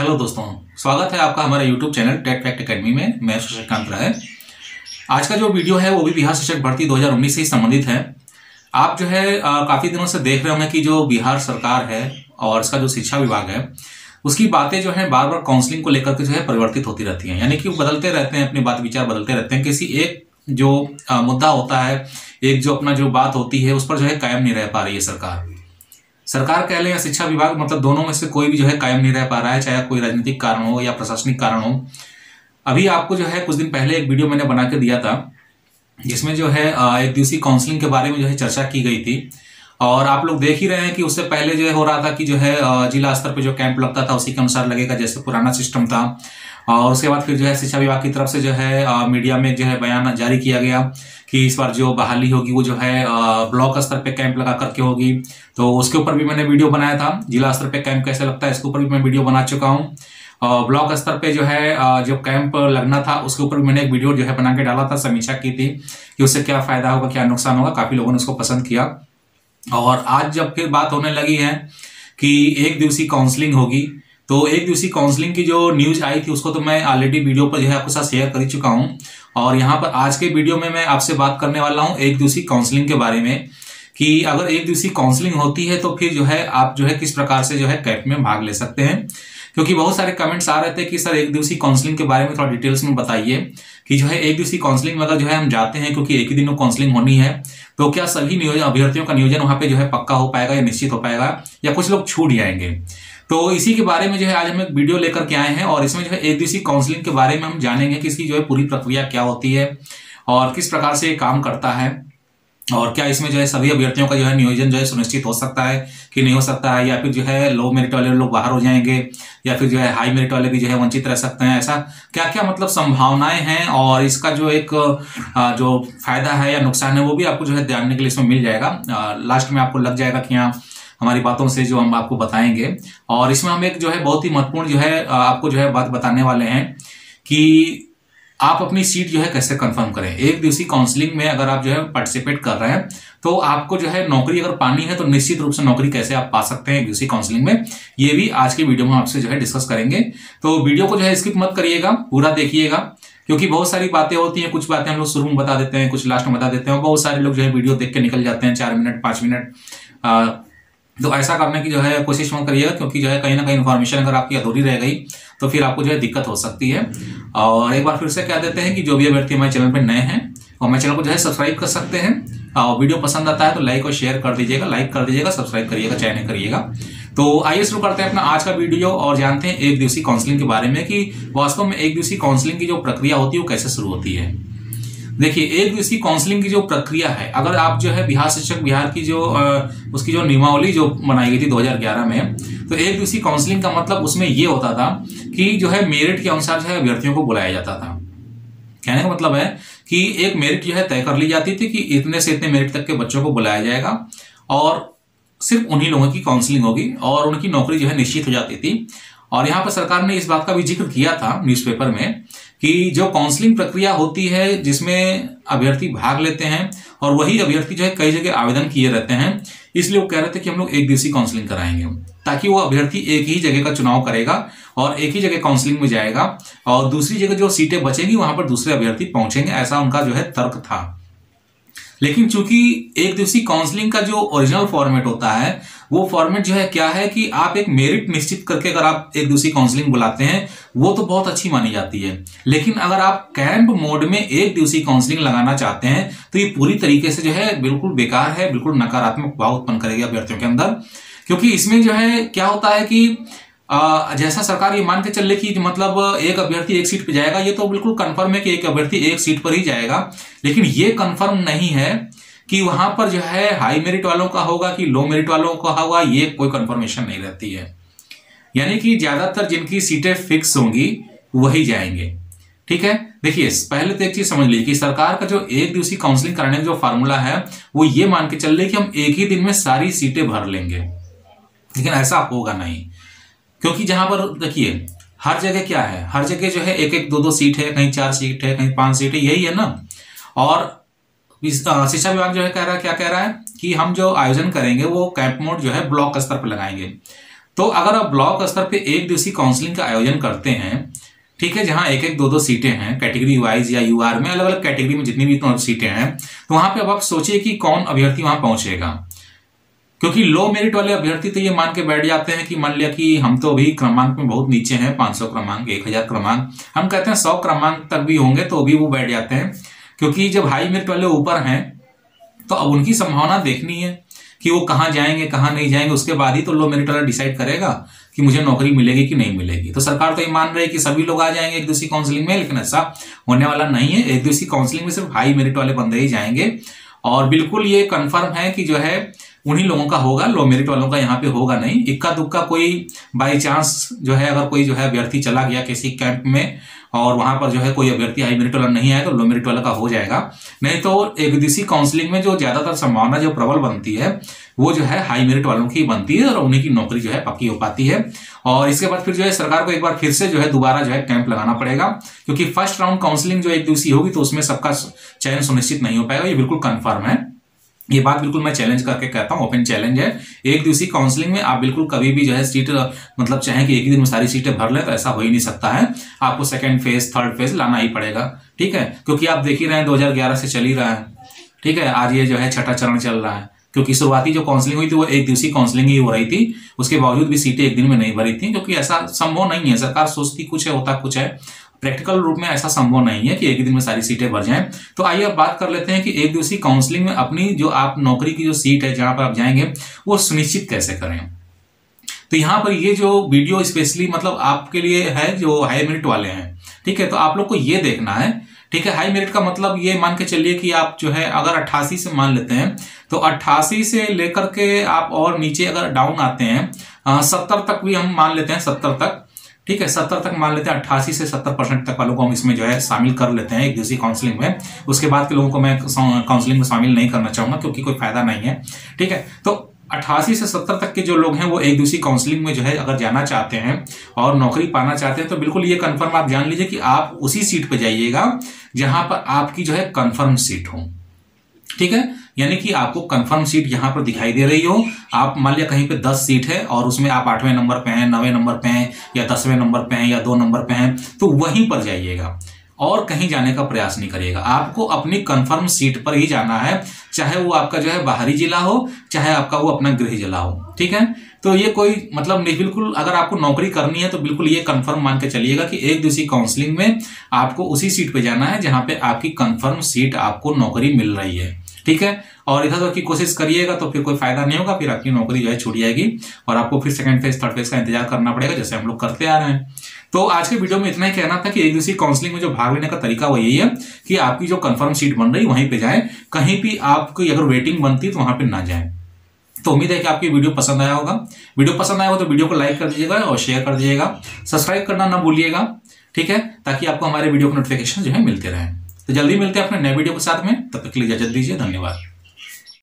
Hello दोस्तों, स्वागत है आपका हमारे YouTube channel TET fact academy में। मैं शशिकांत राय। आज का जो वीडियो है, वो भी बिहार शिक्षक भर्ती 2019 से ही संबंधित है। आप जो है काफ़ी दिनों से देख रहे होंगे कि जो बिहार सरकार है और इसका जो शिक्षा विभाग है, उसकी बातें जो है बार बार काउंसलिंग को लेकर के जो है, परिवर्तित होती रहती हैं। यानी कि वो बदलते रहते हैं, अपने बात विचार बदलते रहते हैं। किसी एक जो मुद्दा होता है, एक जो अपना जो बात होती है, उस पर जो है कायम नहीं रह पा रही है सरकार। सरकार कह लें या शिक्षा विभाग मतलब दोनों में से कोई भी जो है कायम नहीं रह पा रहा है, चाहे कोई राजनीतिक कारण हो या प्रशासनिक कारण हो। अभी आपको जो है कुछ दिन पहले एक वीडियो मैंने बना के दिया था, जिसमें जो है एक दिवसीय काउंसलिंग के बारे में जो है चर्चा की गई थी। और आप लोग देख ही रहे हैं कि उससे पहले जो है हो रहा था कि जो है जिला स्तर पर जो कैंप लगता था उसी के अनुसार लगेगा, जैसे पुराना सिस्टम था। और उसके बाद फिर जो है शिक्षा विभाग की तरफ़ से जो है मीडिया में जो है बयान जारी किया गया कि इस बार जो बहाली होगी, वो जो है ब्लॉक स्तर पे कैंप लगा करके होगी। तो उसके ऊपर भी मैंने वीडियो बनाया था, जिला स्तर पे कैंप कैसे लगता है, इसके ऊपर भी मैं वीडियो बना चुका हूँ। ब्लॉक स्तर पे जो है जो कैंप लगना था, उसके ऊपर मैंने एक वीडियो जो है बना के डाला था, समीक्षा की थी, कि उससे क्या फ़ायदा होगा, क्या नुकसान होगा, काफ़ी लोगों ने उसको पसंद किया। और आज जब फिर बात होने लगी है कि एक दिवसीय काउंसलिंग होगी तो एक दिवसीय काउंसलिंग की जो न्यूज़ आई थी, उसको तो मैं ऑलरेडी वीडियो पर जो है आपके साथ शेयर कर चुका हूँ। और यहाँ पर आज के वीडियो में मैं आपसे बात करने वाला हूँ एक दिवसीय काउंसलिंग के बारे में कि अगर एक दिवसीय काउंसलिंग होती है तो फिर जो है आप जो है किस प्रकार से जो है कैट में भाग ले सकते हैं। क्योंकि बहुत सारे कमेंट्स आ रहे थे कि सर, एक दिवसीय काउंसलिंग के बारे में थोड़ा डिटेल्स में बताइए कि जो है एक दिवसीय काउंसलिंग में अगर जो है हम जाते हैं, क्योंकि एक ही दिन में काउंसलिंग होनी है तो क्या सभी नियोजन, अभ्यर्थियों का नियोजन वहाँ पे जो है पक्का हो पाएगा या निश्चित हो पाएगा, या कुछ लोग छूट जाएँगे तो इसी के बारे में जो है आज हम एक वीडियो लेकर के आए हैं और इसमें जो है एक दिवसीय काउंसलिंग के बारे में हम जानेंगे कि इसकी जो है पूरी प्रक्रिया क्या होती है और किस प्रकार से काम करता है और क्या इसमें जो है सभी अभ्यर्थियों का जो है नियोजन जो है सुनिश्चित हो सकता है कि नहीं हो सकता है या फिर जो है लो मेरिट वाले लोग बाहर हो जाएँगे या फिर जो है हाई मेरिट वाले भी जो है वंचित रह सकते हैं ऐसा क्या क्या मतलब संभावनाएँ हैं और इसका जो एक जो फ़ायदा है या नुकसान है वो भी आपको जो है जानने के लिए इसमें मिल जाएगा लास्ट में आपको लग जाएगा कि यहाँ हमारी बातों से जो हम आपको बताएँगे। और इसमें हम एक जो है बहुत ही महत्वपूर्ण जो है आपको जो है बात बताने वाले हैं कि आप अपनी सीट जो है कैसे कंफर्म करें। एक दिवसीय काउंसलिंग में अगर आप जो है पार्टिसिपेट कर रहे हैं तो आपको जो है नौकरी अगर पानी है तो निश्चित रूप से नौकरी कैसे आप पा सकते हैं एक दिवसीय काउंसलिंग में, ये भी आज की वीडियो में आपसे जो है डिस्कस करेंगे। तो वीडियो को जो है स्किप मत करिएगा, पूरा देखिएगा, क्योंकि बहुत सारी बातें होती हैं। कुछ बातें हम लोग शुरू में बता देते हैं, कुछ लास्ट में बता देते हैं बहुत सारे लोग जो है वीडियो देख के निकल जाते हैं, चार मिनट, पाँच मिनट तो ऐसा करने की जो है कोशिश मत करिएगा, क्योंकि जो है कहीं ना कहीं इन्फॉर्मेशन अगर आपकी अधूरी रह गई तो फिर आपको जो है दिक्कत हो सकती है। और एक बार फिर से कह देते हैं कि जो भी अभ्यर्थी हमारे चैनल पर नए हैं, और हमारे चैनल को जो है सब्सक्राइब कर सकते हैं। और वीडियो पसंद आता है तो लाइक और शेयर कर दीजिएगा लाइक कर दीजिएगा सब्सक्राइब करिएगा, चैनल करिएगा। तो आइए शुरू करते हैं अपना आज का वीडियो, और जानते हैं एक दिवसीय काउंसलिंग के बारे में कि वास्तव में एक दिवसीय काउंसलिंग की जो प्रक्रिया होती है, वो कैसे शुरू होती है। देखिए, एक दिवसीय काउंसलिंग की जो प्रक्रिया है, अगर आप जो है बिहार शिक्षक, बिहार की जो उसकी जो नियमावली जो बनाई गई थी 2011 में तो एक दिवसीय काउंसलिंग का मतलब उसमें ये होता था कि जो है मेरिट के अनुसार जो है अभ्यर्थियों को बुलाया जाता था। कहने का मतलब है कि एक मेरिट जो है तय कर ली जाती थी कि इतने से इतने मेरिट तक के बच्चों को बुलाया जाएगा और सिर्फ़ उन्हीं लोगों की काउंसलिंग होगी और उनकी नौकरी जो है निश्चित हो जाती थी। और यहाँ पर सरकार ने इस बात का भी ज़िक्र किया था न्यूज़पेपर में कि जो काउंसलिंग प्रक्रिया होती है, जिसमें अभ्यर्थी भाग लेते हैं और वही अभ्यर्थी जो है कई जगह आवेदन किए रहते हैं, इसलिए वो कह रहे थे कि हम लोग एक दिवसीय काउंसलिंग कराएँगे, ताकि वो अभ्यर्थी एक ही जगह का चुनाव करेगा और एक ही जगह काउंसलिंग में जाएगा और दूसरी जगह जो सीटें बचेंगी, वहाँ पर दूसरे अभ्यर्थी पहुँचेंगे, ऐसा उनका जो है तर्क था। लेकिन चूँकि एक दिवसीय काउंसलिंग का जो ओरिजिनल फॉर्मेट होता है, वो फॉर्मेट जो है क्या है कि आप एक मेरिट निश्चित करके अगर आप एक दूसरी काउंसलिंग बुलाते हैं, वो तो बहुत अच्छी मानी जाती है। लेकिन अगर आप कैंप मोड में एक दिवसीय काउंसलिंग लगाना चाहते हैं तो ये पूरी तरीके से जो है बिल्कुल बेकार है, बिल्कुल नकारात्मक भाव उत्पन्न करेगी अभ्यर्थियों के अंदर। क्योंकि इसमें जो है क्या होता है कि जैसा सरकार ये मान के चल रही कि मतलब एक अभ्यर्थी एक सीट पे जाएगा, ये तो बिल्कुल कंफर्म है कि एक अभ्यर्थी एक सीट पर ही जाएगा। लेकिन ये कंफर्म नहीं है कि वहाँ पर जो है हाई मेरिट वालों का होगा कि लो मेरिट वालों का होगा, ये कोई कंफर्मेशन नहीं रहती है। यानी कि ज़्यादातर जिनकी सीटें फिक्स होंगी, वही जाएँगे। ठीक है? देखिए, पहले तो एक चीज़ समझ लीजिए कि सरकार का जो एक दिवसीय काउंसलिंग कराने का जो फार्मूला है, वो ये मान के चल रही कि हम एक ही दिन में सारी सीटें भर लेंगे। लेकिन ऐसा होगा नहीं। क्योंकि जहाँ पर, देखिए, हर जगह क्या है? हर जगह जो है एक एक दो दो सीट है, कहीं चार सीट है, कहीं पाँच सीट है, यही है ना? और शिक्षा विभाग जो है कह रहा है, क्या कह रहा है? कि हम जो आयोजन करेंगे, वो कैंप मोड जो है, ब्लॉक स्तर पर लगाएँगे। तो अगर आप ब्लॉक स्तर पे एक दिवसीय काउंसलिंग का आयोजन करते हैं, ठीक है, जहाँ एक एक दो दो सीटें हैं, कैटेगरी वाइज या यूआर में अलग अलग कैटेगरी में जितनी भी तो सीटें हैं तो वहाँ पे अब आप सोचिए कि कौन अभ्यर्थी वहाँ पहुंचेगा। क्योंकि लो मेरिट वाले अभ्यर्थी तो ये मान के बैठ जाते हैं कि मान लिया कि हम तो अभी क्रमांक में बहुत नीचे हैं 500 क्रमांक 1000 क्रमांक। हम कहते हैं 100 क्रमांक तक भी होंगे तो अभी वो बैठ जाते हैं। क्योंकि जब हाई मेरिट वाले ऊपर हैं तो अब उनकी संभावना देखनी है कि वो कहाँ जाएँगे, कहाँ नहीं जाएँगे। उसके बाद ही तो लो मेरिट वाला डिसाइड करेगा कि मुझे नौकरी मिलेगी कि नहीं मिलेगी। तो सरकार तो ये मान रही है कि सभी लोग आ जाएँगे एक दूसरी काउंसलिंग में, लेकिन ऐसा होने वाला नहीं है। एक दूसरी काउंसलिंग में सिर्फ़ हाई मेरिट वाले बंदे ही जाएँगे। और बिल्कुल ये कन्फर्म है कि जो है उन्हीं लोगों का होगा, लो मेरिट वालों का यहाँ पे होगा नहीं। इक्का दुक्का कोई बाई चांस जो है, अगर कोई जो है अभ्यर्थी चला गया किसी कैंप में और वहाँ पर जो है कोई अभ्यर्थी हाई मेरिट वाला नहीं आया तो लो मेरिट वाला का हो जाएगा। नहीं तो एक दिवसीय काउंसलिंग में जो ज़्यादातर संभावना, जो प्रबल बनती है, वो जो है हाई मेरिट वालों की बनती है और उन्हीं की नौकरी जो है पक्की हो पाती है। और इसके बाद फिर जो है सरकार को एक बार फिर से जो है दोबारा जो है कैंप लगाना पड़ेगा, क्योंकि फ़र्स्ट राउंड काउंसलिंग जो एक दिवसीय होगी तो उसमें सबका चयन सुनिश्चित नहीं हो पाएगा, ये बिल्कुल कन्फर्म है। ये बात बिल्कुल मैं चैलेंज करके कहता हूँ ओपन चैलेंज है। एक दिवसीय काउंसलिंग में आप बिल्कुल कभी भी जो है सीट मतलब चाहे कि एक ही दिन में सारी सीटें भर ले तो ऐसा हो ही नहीं सकता है। आपको सेकंड फ़ेज़ थर्ड फ़ेज़ लाना ही पड़ेगा, ठीक है? क्योंकि आप देख ही रहे हैं 2011 से चल ही रहा है, ठीक है? आज ये जो है छठा चरण चल रहा है, क्योंकि शुरुआती जो काउंसलिंग हुई थी वो एक दिवसीय काउंसलिंग ही हो रही थी, उसके बावजूद भी सीटें एक दिन में नहीं भरी थी, क्योंकि ऐसा संभव नहीं है। सरकार सोचती कुछ है, होता कुछ है प्रैक्टिकल रूप में ऐसा संभव नहीं है कि एक ही दिन में सारी सीटें भर जाएँ। तो आइए अब बात कर लेते हैं कि एक दिवसीय काउंसलिंग में अपनी जो आप नौकरी की जो सीट है, जहाँ पर आप जाएँगे, वो सुनिश्चित कैसे करें? तो यहाँ पर ये जो वीडियो स्पेशली मतलब आपके लिए है, जो हाई मेरिट वाले हैं, ठीक है? तो आप लोग को ये देखना है, ठीक है? हाई मेरिट का मतलब ये मान के चलिए कि आप जो है, अगर अट्ठासी से मान लेते हैं तो अट्ठासी से लेकर के आप और नीचे अगर डाउन आते हैं सत्तर तक भी हम मान लेते हैं, सत्तर तक ठीक है, सत्तर तक मान लेते हैं, अट्ठासी से सत्तर परसेंट तक वालों को हम इसमें जो है शामिल कर लेते हैं एक दिवसीय काउंसलिंग में। उसके बाद के लोगों को मैं काउंसलिंग में शामिल नहीं करना चाहूँगा क्योंकि कोई फ़ायदा नहीं है। ठीक है तो अट्ठासी से सत्तर तक के जो लोग हैं वो एक दूसरी काउंसलिंग में जो है अगर जाना चाहते हैं और नौकरी पाना चाहते हैं तो बिल्कुल ये कंफर्म आप जान लीजिए कि आप उसी सीट पर जाइएगा जहाँ पर आपकी जो है कंफर्म सीट हो। ठीक है? यानी कि आपको कंफर्म सीट यहाँ पर दिखाई दे रही हो। आप मान लिया कहीं पे दस सीट है और उसमें आप आठवें नंबर पे हैं, नवे नंबर पे हैं या दसवें नंबर पे हैं या दो नंबर पे हैं तो वहीं पर जाइएगा और कहीं जाने का प्रयास नहीं करिएगा। आपको अपनी कंफर्म सीट पर ही जाना है, चाहे वो आपका जो है बाहरी जिला हो, चाहे आपका वो अपना गृह जिला हो, ठीक है? तो ये कोई मतलब नहीं, बिल्कुल अगर आपको नौकरी करनी है तो बिल्कुल ये कंफर्म मान के चलिएगा कि एक दूसरी काउंसलिंग में आपको उसी सीट पे जाना है जहाँ पे आपकी कंफर्म सीट आपको नौकरी मिल रही है। ठीक है? और इधर उधर की कोशिश करिएगा तो फिर कोई फ़ायदा नहीं होगा, फिर आपकी नौकरी जो है छूट जाएगी और आपको फिर सेकंड फ़ेज़ थर्ड फ़ेज़ का इंतज़ार करना पड़ेगा, जैसे हम लोग करते आ रहे हैं। तो आज के वीडियो में इतना ही कहना था कि एक दूसरी काउंसलिंग में जो भाग लेने का तरीका वो यही है कि आपकी जो कंफर्म सीट बन रही वहीं पे जाए, कहीं भी आपकी अगर वेटिंग बनती तो वहाँ पर ना जाए। तो उम्मीद है कि आपकी वीडियो पसंद आया होगा। वीडियो पसंद आया हो तो वीडियो को लाइक कर दीजिएगा और शेयर कर दीजिएगा। सब्सक्राइब करना ना भूलिएगा, ठीक है? ताकि आपको हमारे वीडियो के नोटिफिकेशन जो है मिलते रहे। तो जल्दी मिलते हैं अपने नए वीडियो के साथ में। तब तक के लिए इजाज़त दीजिए, धन्यवाद।